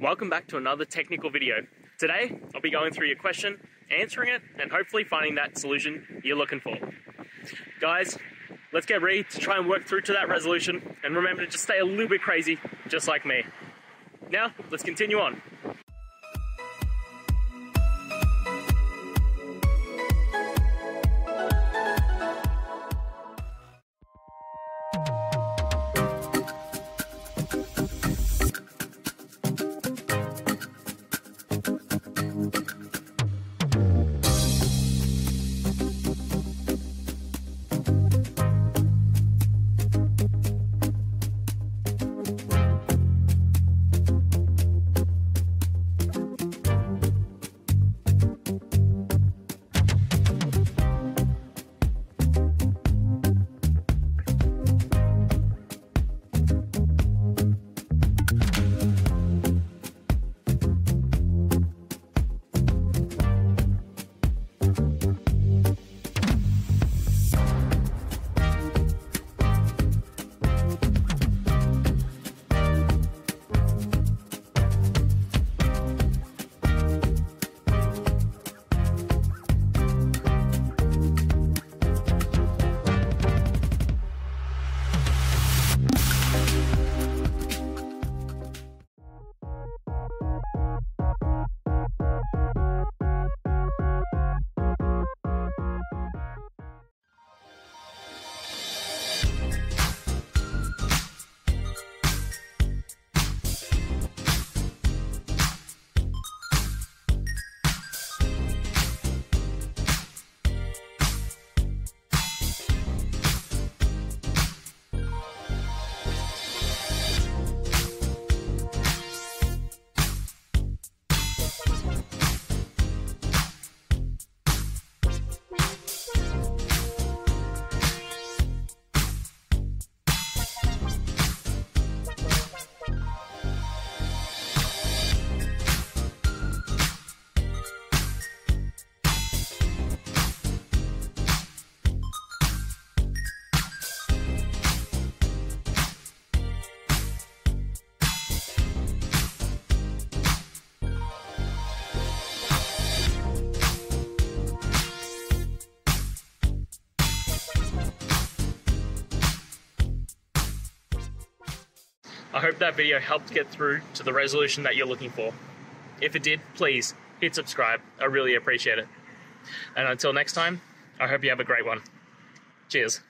Welcome back to another technical video. Today, I'll be going through your question, answering it, and hopefully finding that solution you're looking for. Guys, let's get ready to try and work through to that resolution, and remember to just stay a little bit crazy, just like me. Now, let's continue on. I hope that video helped get through to the resolution that you're looking for. If it did, please hit subscribe. I really appreciate it. And until next time, I hope you have a great one. Cheers.